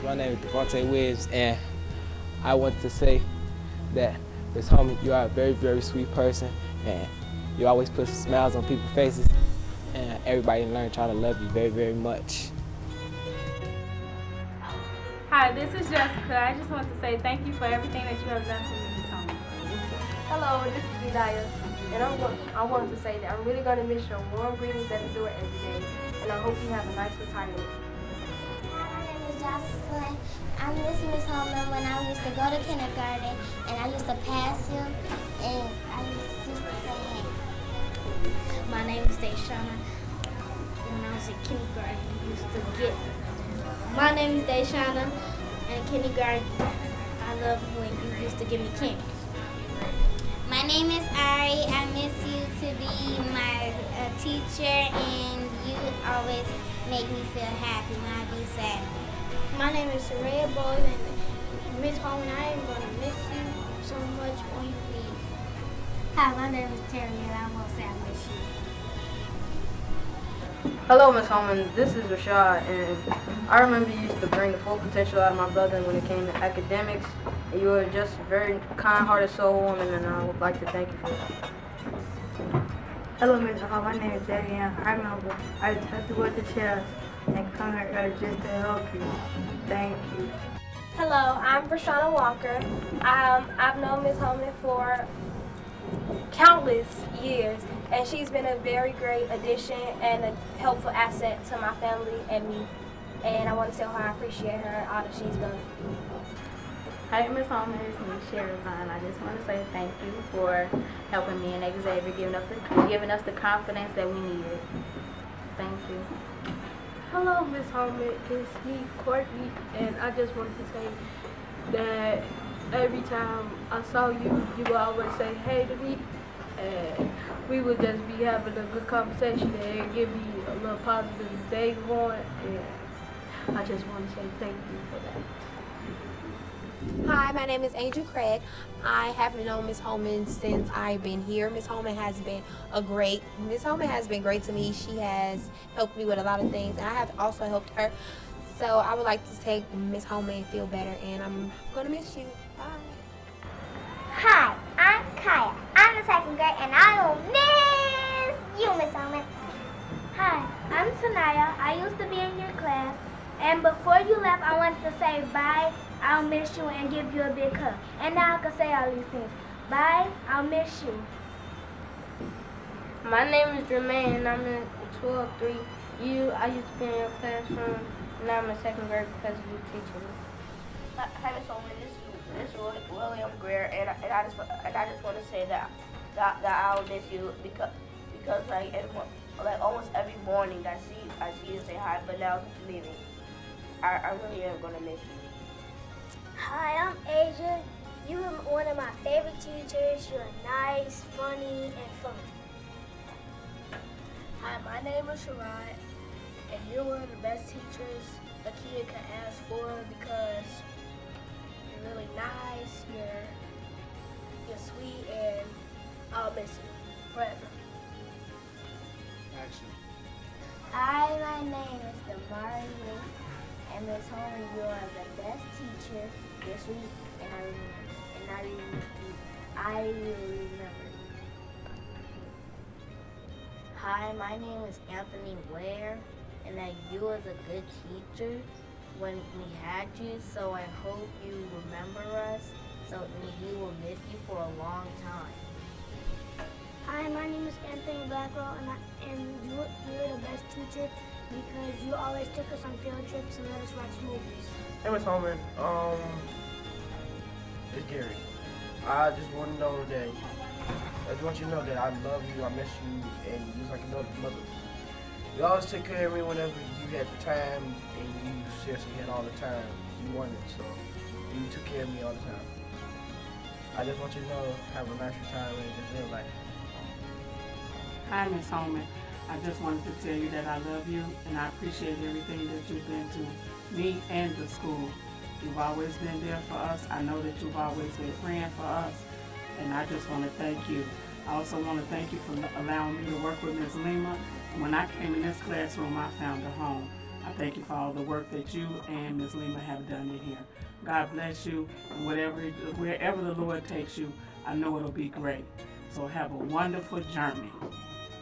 Hi, my name is Devontae Williams, and I want to say that Miss Homie, you are a very, very sweet person, and you always put smiles on people's faces, and everybody learn trying to love you very, very much. Hi, this is Jessica. I just want to say thank you for everything that you have done for me, Miss Homie. Hello, this is Vidaya, and I want, I wanted to say that I'm really going to miss your warm greetings at the door every day, and I hope you have a nice retirement. Name is Jocelyn. I miss Miss Holman when I used to go to kindergarten and I used to pass you and I used to say hey. My name is Dayshana. When I was in kindergarten, I used to get. My name is Dayshana. In kindergarten, I love when you used to give me candy. My name is Ari. I miss you to be my uh, teacher and you always make me feel happy when I be sad. My name is Saraya Boyd, and Miss Holman, I am going to miss you so much when you leave. Hi, my name is Terry and I want to say I miss you. Hello, Miss Holman. This is Rashad, and I remember you used to bring the full potential out of my brother when it came to academics. And you were just a very kind-hearted soul woman, and I would like to thank you for that. Hello, Miss Hall. My name is Davian. I remember I just had to go to chairs and come here just to help you. Thank you. Hello, I'm Brashana Walker. Um, I've known Miss Holman for countless years, and she's been a very great addition and a helpful asset to my family and me. And I want to tell her I appreciate her all that she's done. Hi, Miss Holman. It's me, Sherazan. I just want to say thank you for helping me and Xavier, giving us the, giving us the confidence that we needed. Thank you. Hello, Miss Holman. It's me, Courtney, and I just wanted to say that every time I saw you, you would always say hey to me, and we would just be having a good conversation and give me a little positive day going, and I just want to say thank you for that. Hi, my name is Angel Craig. I have known Miss Holman since I've been here. Miss Holman has been a great, Miss Holman has been great to me. She has helped me with a lot of things, and I have also helped her. So I would like to take Miss Holman feel better, and I'm gonna miss you. Bye. Hi, I'm Kaya. I'm in second grade and I will miss you, Miss Holman. Hi, I'm Tanaya. I used to be in your class. And before you left, I wanted to say bye, I'll miss you, and give you a big hug. And now I can say all these things. Bye, I'll miss you. My name is Jermaine, and I'm in 12-3. You, I used to be in your classroom, and now I'm in second grade because you teaching me. Hi, Miss Holman. This is this is William Greer, and I, and I just and I just want to say that that, that I'll miss you because because like everyone, like almost every morning I see I see you say hi, but now I'm leaving, I, I really am gonna miss you. Hi, I'm Asia. You were one of my favorite teachers. You're nice, funny, and fun. Hi, my name is Sharad, and you're one of the best teachers a kid can ask for because you're really nice, you're you're sweet, and I'll miss you forever. Action. Hi, my name is Damari Lee, and Miss Holman, you are the best teacher. You're sweet, and I and I remember, I will remember. Hi, my name is Anthony Ware, and that you was a good teacher when we had you, so I hope you remember us, so we will miss you for a long time. Hi, my name is Anthony Blackwell, and, I, and you, you're the best teacher because you always took us on field trips and let us watch movies. Hey, Miss Holman. Um, it's Gary. I just want to know that. I just want you to know that I love you. I miss you, and you're like another mother. You always took care of me whenever you had the time, and you seriously had all the time you wanted. So you took care of me all the time. I just want you to know, have a nice retirement and just live life. Hi, Miss Holman. I just wanted to tell you that I love you and I appreciate everything that you've been to me and the school. You've always been there for us. I know that you've always been praying for us, and I just want to thank you. I also want to thank you for allowing me to work with Ms. Lima. When I came in this classroom, I found a home. I thank you for all the work that you and Ms. Lima have done in here. God bless you, and whatever, wherever the Lord takes you, I know it'll be great. So have a wonderful journey.